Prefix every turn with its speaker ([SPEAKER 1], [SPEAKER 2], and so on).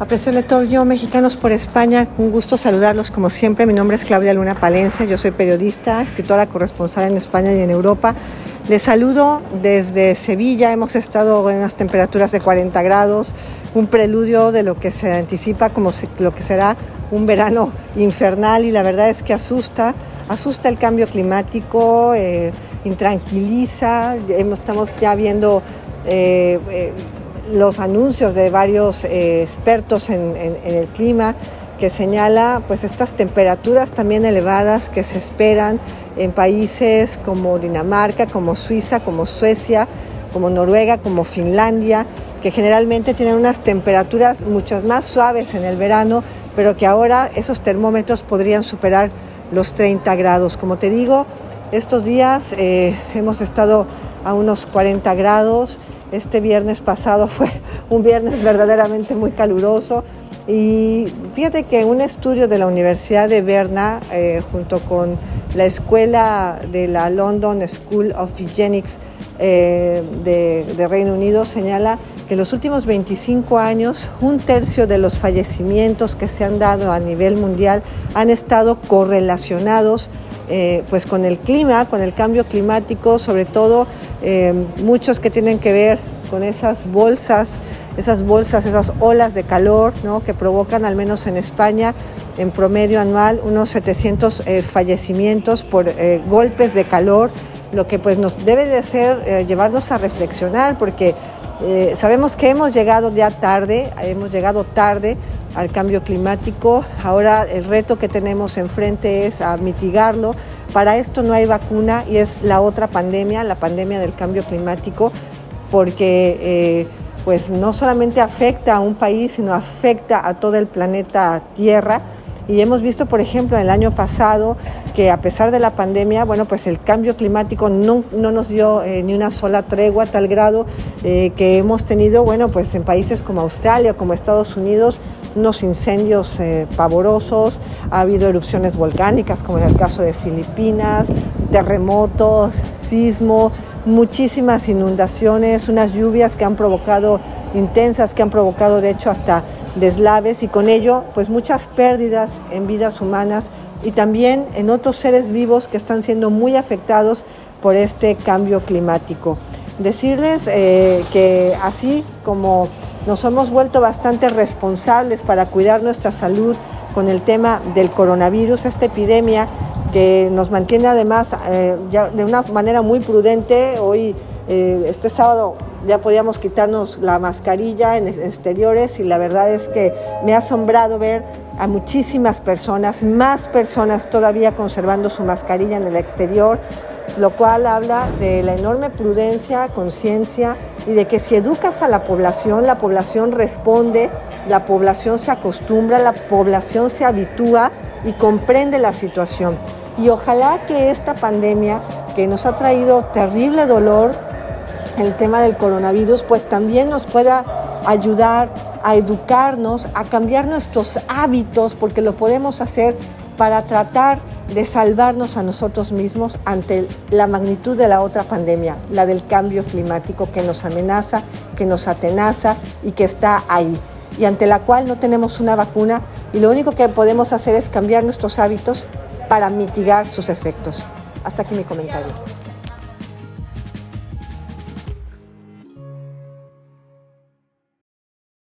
[SPEAKER 1] Apreciable todo yo, mexicanos por España, un gusto saludarlos como siempre. Mi nombre es Claudia Luna Palencia, yo soy periodista, escritora, corresponsal en España y en Europa. Les saludo desde Sevilla, hemos estado en unas temperaturas de 40 grados, un preludio de lo que se anticipa como lo que será un verano infernal y la verdad es que asusta, asusta el cambio climático, eh, intranquiliza, estamos ya viendo... Eh, eh, los anuncios de varios eh, expertos en, el clima que señala pues estas temperaturas también elevadas que se esperan en países como Dinamarca, como Suiza, como Suecia, como Noruega, como Finlandia, que generalmente tienen unas temperaturas mucho más suaves en el verano, pero que ahora esos termómetros podrían superar los 30 grados. Como te digo, estos días eh, hemos estado a unos 40 grados, este viernes pasado fue un viernes verdaderamente muy caluroso. Y fíjate que un estudio de la Universidad de Berna eh, junto con la escuela de la London School of Hygienics eh, de, Reino Unido señala que en los últimos 25 años un tercio de los fallecimientos que se han dado a nivel mundial han estado correlacionados eh, pues con el clima, con el cambio climático, sobre todo eh, muchos que tienen que ver con esas bolsas, esas bolsas, esas olas de calor ¿no? que provocan, al menos en España, en promedio anual, unos 700 eh, fallecimientos por golpes de calor, lo que pues nos debe de hacer llevarnos a reflexionar, porque sabemos que hemos llegado ya tarde, hemos llegado tarde al cambio climático. Ahora el reto que tenemos enfrente es a mitigarlo. Para esto no hay vacuna y es la otra pandemia, la pandemia del cambio climático, porque eh, pues no solamente afecta a un país, sino afecta a todo el planeta Tierra. Y hemos visto, por ejemplo, el año pasado que a pesar de la pandemia, bueno, pues el cambio climático no, no nos dio eh, ni una sola tregua tal grado eh, que hemos tenido, bueno, pues en países como Australia, como Estados Unidos, unos incendios eh, pavorosos, ha habido erupciones volcánicas como en el caso de Filipinas, terremotos, sismo, muchísimas inundaciones, unas lluvias que han provocado intensas, que han provocado de hecho hasta deslaves y con ello pues muchas pérdidas en vidas humanas y también en otros seres vivos que están siendo muy afectados por este cambio climático. Decirles eh, que así como nos hemos vuelto bastante responsables para cuidar nuestra salud con el tema del coronavirus, esta epidemia que nos mantiene además eh, ya de una manera muy prudente. Hoy, eh, este sábado, ya podíamos quitarnos la mascarilla en exteriores y la verdad es que me ha asombrado ver a muchísimas personas, más personas todavía conservando su mascarilla en el exterior, lo cual habla de la enorme prudencia, conciencia y de que si educas a la población, la población responde, la población se acostumbra, la población se habitúa y comprende la situación. Y ojalá que esta pandemia que nos ha traído terrible dolor, el tema del coronavirus, pues también nos pueda ayudar a educarnos, a cambiar nuestros hábitos, porque lo podemos hacer para tratar de salvarnos a nosotros mismos ante la magnitud de la otra pandemia, la del cambio climático que nos amenaza, que nos atenaza y que está ahí, y ante la cual no tenemos una vacuna y lo único que podemos hacer es cambiar nuestros hábitos para mitigar sus efectos. Hasta aquí mi comentario.